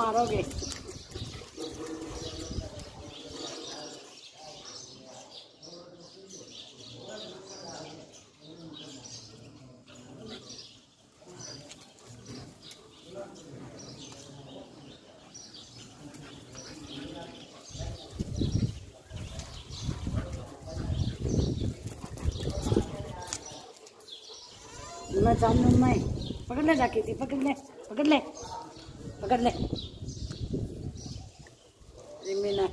मारोगे मैं चालू मैं पकड़ ले जाके थी पकड़ ले पकड़ ले पकड़ ले। रिमी ने